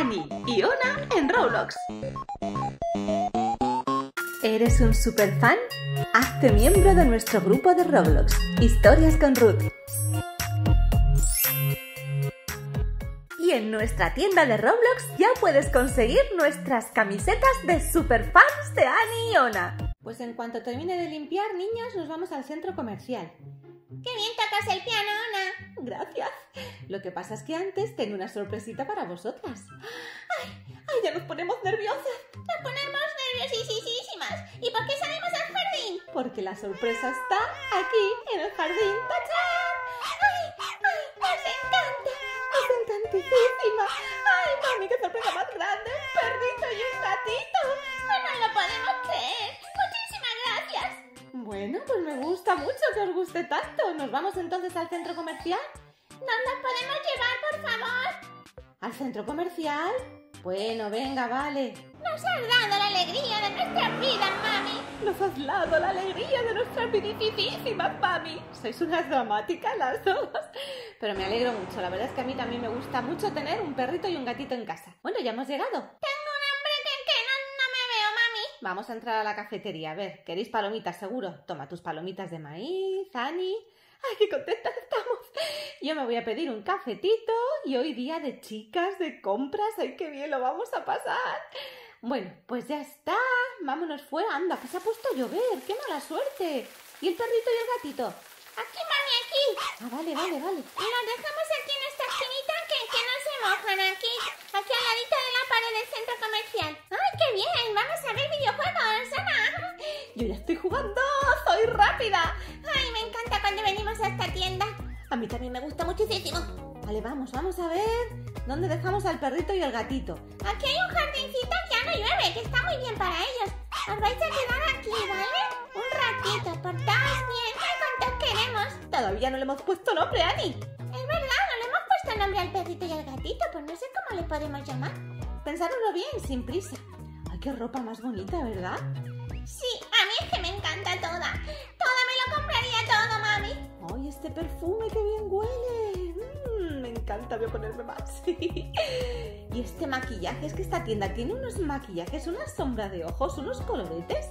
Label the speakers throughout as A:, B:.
A: Ani y Ona en Roblox. ¿Eres un superfan? Hazte miembro de nuestro grupo de Roblox, Historias con Ruth. Y en nuestra tienda de Roblox ya puedes conseguir nuestras camisetas de superfans de Ani y Ona.
B: Pues en cuanto termine de limpiar, niños, nos vamos al centro comercial.
C: ¡Qué bien tocas el piano, Ana!
B: Gracias. Lo que pasa es que antes tengo una sorpresita para vosotras.
A: ¡Ay! ¡Ay! Ya nos ponemos nerviosas.
C: Nos ponemos nerviosísimas. ¿Y por qué salimos al jardín?
B: Porque la sorpresa está aquí, en el jardín. ¡Tachán! Guste tanto. ¿Nos vamos entonces al centro comercial?
C: ¿Nos los podemos llevar, por favor?
B: ¿Al centro comercial? Bueno, venga, vale.
C: Nos has dado la alegría de nuestras vidas, mami.
A: Nos has dado la alegría de nuestras vidicisísimas, mami.
B: Sois unas dramáticas las dos. Pero me alegro mucho. La verdad es que a mí también me gusta mucho tener un perrito y un gatito en casa. Bueno, ya hemos llegado.
C: Tengo un hambre que, que no, no me veo, mami.
B: Vamos a entrar a la cafetería. A ver, ¿queréis palomitas seguro? Toma tus palomitas de maíz, Ani.
A: ¡Ay, qué contentas estamos!
B: Yo me voy a pedir un cafetito y hoy día de chicas, de compras. ¡Ay, qué bien lo vamos a pasar! Bueno, pues ya está. Vámonos fuera. Anda, que se ha puesto a llover. ¡Qué mala suerte! ¿Y el perrito y el gatito?
C: Aquí, mami, aquí.
B: Ah, vale, vale, vale.
C: Y los dejamos aquí en esta esquinita que, que no se mojan aquí. Aquí al ladito de pared del centro comercial. ¡Ay, qué bien! Vamos a ver videojuegos, Ana.
A: Yo ya estoy jugando. ¡Soy rápida!
C: ¡Ay, me encanta cuando venimos a esta tienda! A mí también me gusta muchísimo.
B: Vale, vamos, vamos a ver. ¿Dónde dejamos al perrito y al gatito?
C: Aquí hay un jardincito que ya no llueve, que está muy bien para ellos. Os vais a quedar aquí, ¿vale? Un ratito, portaos bien, cuántos queremos.
A: Todavía no le hemos puesto nombre, Ani.
C: Es verdad, no le hemos puesto nombre al perrito y al gatito, pues no sé cómo le podemos llamar.
B: Pensároslo bien, sin prisa. Ay, qué ropa más bonita, ¿verdad?
C: Sí, a mí es que me encanta toda. Toda me lo compraría todo, mami.
B: ¡Ay, este perfume qué bien huele!
A: Mm, me encanta, voy a ponerme más.
B: y este maquillaje, es que esta tienda tiene unos maquillajes, una sombra de ojos, unos coloretes.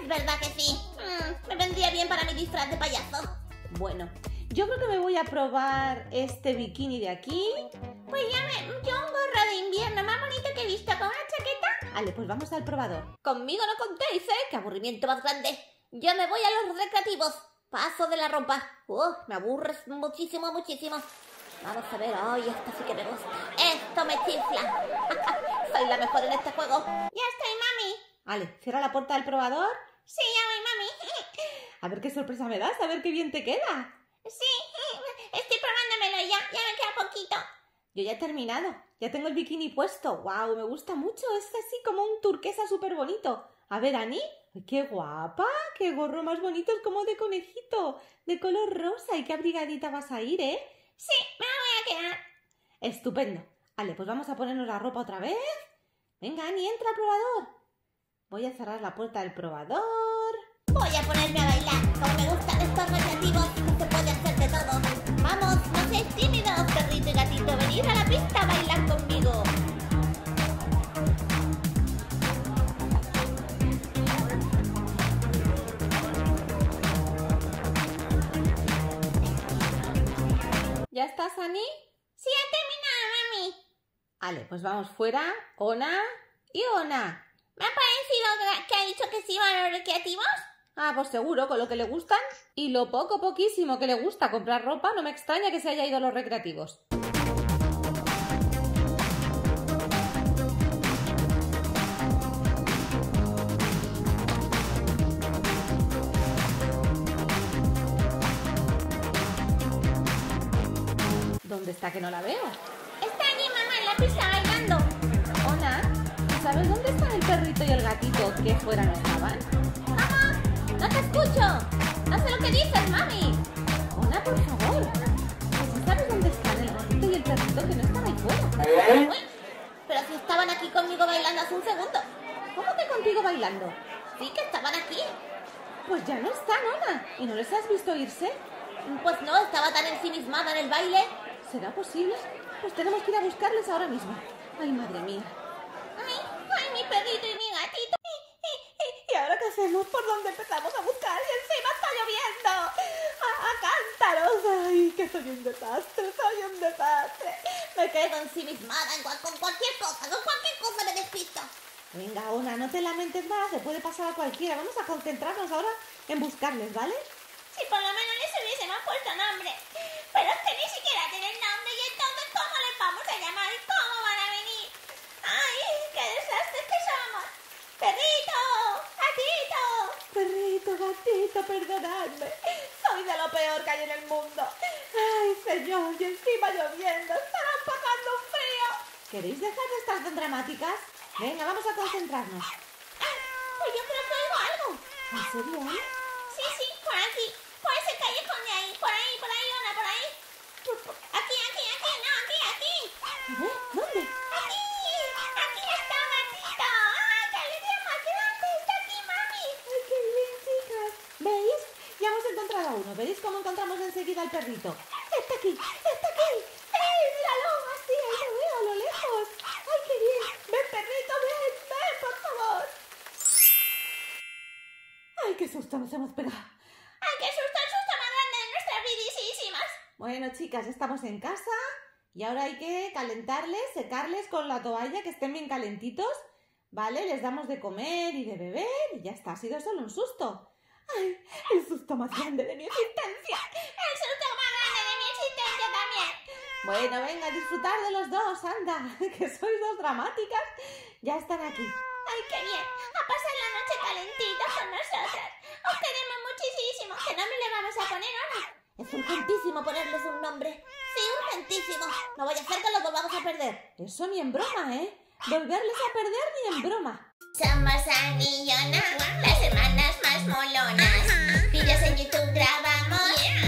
C: Es verdad que sí. Mm, me vendría bien para mi disfraz de payaso.
B: Bueno, yo creo que me voy a probar este bikini de aquí.
C: Pues ya me... Yo he visto con una chaqueta.
B: Vale, pues vamos al probador.
C: Conmigo no contéis, ¿eh? ¡Qué aburrimiento más grande! Yo me voy a los recreativos. Paso de la ropa. Uh, me aburres muchísimo, muchísimo. Vamos a ver. ¡Ay, esto sí que me gusta! ¡Esto me chifla! Soy la mejor en este juego. ¡Ya estoy, mami!
B: Vale, cierra la puerta del probador.
C: Sí, ya voy, mami.
B: A ver qué sorpresa me das, a ver qué bien te queda.
C: Sí, estoy probándomelo ya. Ya me queda poquito.
B: Yo ya he terminado. Ya tengo el bikini puesto. ¡Wow! Me gusta mucho. Es así como un turquesa súper bonito. A ver, Ani. ¡Qué guapa! ¡Qué gorro más bonito! Es como de conejito. De color rosa. ¿Y qué abrigadita vas a ir, eh?
C: Sí, me voy a quedar.
B: Estupendo. Vale, pues vamos a ponernos la ropa otra vez. Venga, Ani, entra al probador. Voy a cerrar la puerta del probador.
C: Voy a ponerme a bailar. Como me gustan Venid a la pista a bailar conmigo.
B: ¿Ya estás, Ani?
C: Sí, he terminado, mami.
B: Vale, pues vamos fuera. Ona y Ona.
C: ¿Me ha parecido que ha dicho que sí van los recreativos?
B: Ah, pues seguro, con lo que le gustan y lo poco, poquísimo que le gusta comprar ropa, no me extraña que se haya ido a los recreativos. Está que no la veo?
C: Está allí, mamá, en la pista bailando.
B: Ona, ¿sabes dónde están el perrito y el gatito que fuera no estaban?
C: ¡Mamá! ¡No te escucho! ¡No sé lo que dices, mami!
B: Ona, por favor. ¿Que si sabes dónde están el gatito y el perrito que no están ahí fuera?
C: Uy, pero si estaban aquí conmigo bailando hace un segundo.
B: ¿Cómo que contigo bailando?
C: Sí, que estaban aquí.
B: Pues ya no están, Ona. ¿Y no les has visto irse?
C: Pues no, estaba tan ensimismada en el baile.
B: ¿Será posible? Pues tenemos que ir a buscarles ahora mismo. Ay, madre mía.
C: Ay, ay, mi perrito y mi gatito.
B: ¿Y ahora qué hacemos? ¿Por dónde empezamos a buscar? Y encima está lloviendo. A, a cántaros. Ay, que soy un desastre, soy un desastre. Me quedo
C: ensimismada en cual- con cualquier cosa, con cualquier cosa me despisto.
B: Venga, Ona, no te lamentes más, se puede pasar a cualquiera. Vamos a concentrarnos ahora en buscarles, ¿vale?
C: Si por lo menos les hubiésemos puesto nombre. Pero es que ni siquiera tienen nombre y entonces ¿cómo les vamos a llamar y cómo van a venir? ¡Ay, qué desastres que somos! ¡Perrito! ¡Gatito!
B: Perrito, gatito, perdonadme. Soy de lo peor que hay en el mundo. Ay, señor, y encima lloviendo. Estarán pasando un frío. ¿Queréis dejar de estar tan dramáticas? Venga, vamos a concentrarnos.
C: Pues yo creo que oigo algo.
B: ¿En serio?
C: Sí, sí, por aquí. Por ese callejón de ahí. Por ahí, por ahí, Ona, por ahí. Aquí, aquí, aquí. No, aquí, aquí.
B: ¿Eh? ¿Dónde?
C: Aquí. Aquí está, gatito. ¡Ay, qué alegría más grande! Está aquí, mami.
B: ¡Ay, qué bien, chicas! ¿Veis? Ya hemos encontrado a uno. ¿Veis cómo encontramos enseguida al perrito? ¡Está aquí! ¡Está aquí! ¡Eh, míralo! ¡Así, ahí lo veo, a lo lejos! ¡Ay, qué bien! ¡Ven, perrito, ven! ¡Ven, por favor! ¡Ay, qué susto nos hemos pegado!
C: ¡Ay, qué susto, el susto más grande de nuestras vidisísimas!
B: Bueno, chicas, estamos en casa y ahora hay que calentarles, secarles con la toalla, que estén bien calentitos, ¿vale? Les damos de comer y de beber y ya está, ha sido solo un susto. ¡Ay, el susto más grande de mi existencia!
C: ¡El susto más grande de mi existencia también!
B: Bueno, venga, disfrutar de los dos, anda, que sois dos dramáticas. Ya están aquí.
C: ¡Ay, qué bien! A pasar la noche calentita con nosotras. Os queremos muchísimo. ¿Qué nombre le vamos a poner ahora? Es urgentísimo ponerles un nombre. Sí, urgentísimo. No vaya a ser que los volvamos a perder.
B: Eso ni en broma, ¿eh? Volverles a perder ni en broma.
C: Somos Annie y las hermanas más molonas. Videos en YouTube grabamos. Yeah.